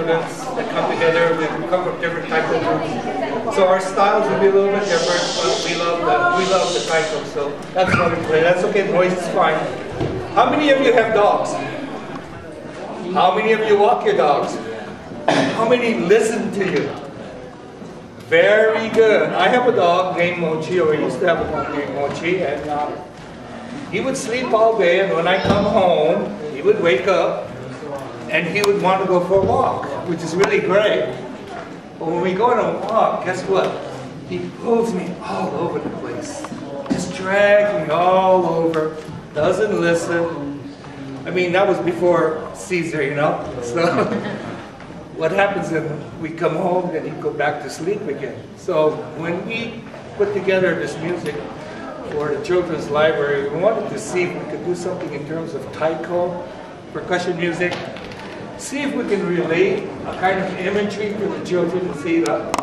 students that come together. We come from different Taiko groups. So our styles will be a little bit different, but we love the, we love the Taiko, so that's why we play. That's okay, noise is fine. How many of you have dogs? How many of you walk your dogs? How many listen to you? Very good. I have a dog named Mochi, or I used to have a dog named Mochi, and uh, he would sleep all day, and when I come home, he would wake up, and he would want to go for a walk, which is really great. But when we go on a walk, guess what? He pulls me all over the place. Just drags me all over, doesn't listen. I mean, that was before Cesar, you know? So what happens is we come home and he go back to sleep again. So when we put together this music for the children's library, we wanted to see if we could do something in terms of taiko, percussion music, see if we can relate a kind of imagery to the children and see that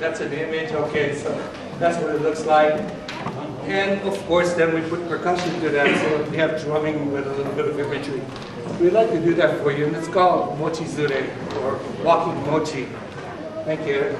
that's an image, okay, so that's what it looks like. And of course, then we put percussion to that, so we have drumming with a little bit of imagery. We'd like to do that for you, and it's called Mochi Zure, or Walking Mochi. Thank you.